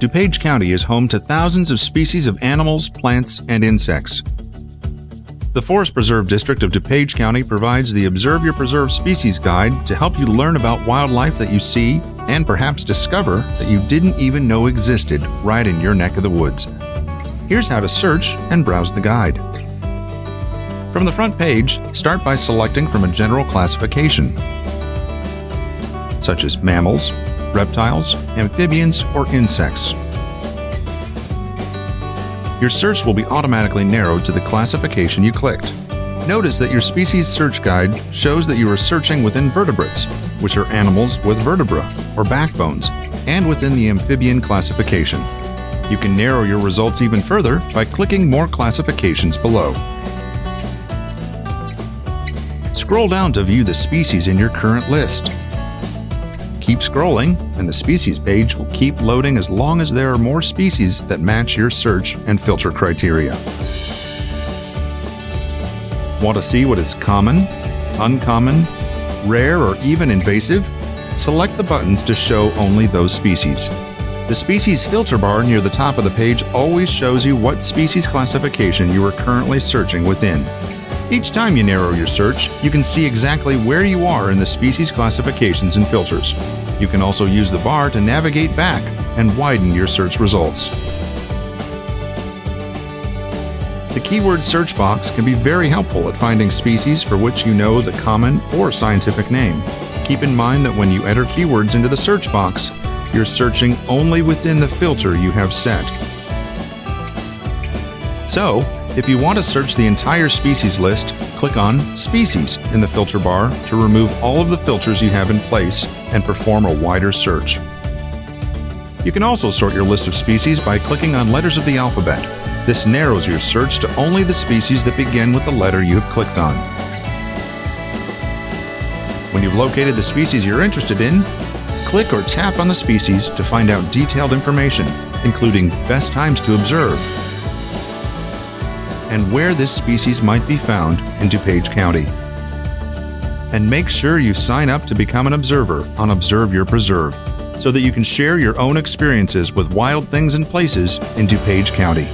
DuPage County is home to thousands of species of animals, plants, and insects. The Forest Preserve District of DuPage County provides the Observe Your Preserve Species Guide to help you learn about wildlife that you see and perhaps discover that you didn't even know existed right in your neck of the woods. Here's how to search and browse the guide. From the front page, start by selecting from a general classification, such as mammals, reptiles, amphibians, or insects. Your search will be automatically narrowed to the classification you clicked. Notice that your species search guide shows that you are searching within vertebrates, which are animals with vertebra or backbones, and within the amphibian classification. You can narrow your results even further by clicking more classifications below. Scroll down to view the species in your current list. Keep scrolling, and the species page will keep loading as long as there are more species that match your search and filter criteria. Want to see what is common, uncommon, rare, or even invasive? Select the buttons to show only those species. The species filter bar near the top of the page always shows you what species classification you are currently searching within. Each time you narrow your search, you can see exactly where you are in the species classifications and filters. You can also use the bar to navigate back and widen your search results. The keyword search box can be very helpful at finding species for which you know the common or scientific name. Keep in mind that when you enter keywords into the search box, you're searching only within the filter you have set. So, if you want to search the entire species list, click on Species in the filter bar to remove all of the filters you have in place and perform a wider search. You can also sort your list of species by clicking on letters of the alphabet. This narrows your search to only the species that begin with the letter you have clicked on. When you've located the species you're interested in, click or tap on the species to find out detailed information, including best times to observe, and where this species might be found in DuPage County. And make sure you sign up to become an observer on Observe Your Preserve so that you can share your own experiences with wild things and places in DuPage County.